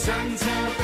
sun's out.